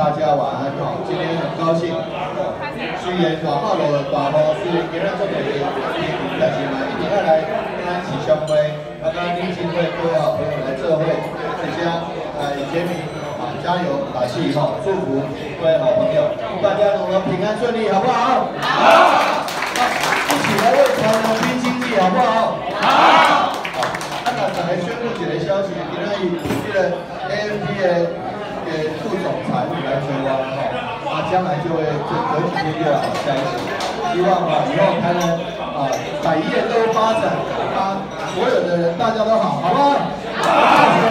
大家晚安哈，今天很高兴，虽然大号落大雨，虽然今日做天但是嘛一定要来跟咱起相会，刚刚丁新会各位好朋友来这会，大家呃李杰明啊加油打气哈，祝福各位好朋友，大家如何平安顺利，好不好？好。一起来为台农拼经济，好不好？好。好，那刚才宣布几个消息，今日这个 A M 给。副总裁来台湾哈，那将来就会就隔几天就要下一期，希望啊以后台湾啊百业都发展，啊所有的人大家都好，好不好？谢谢。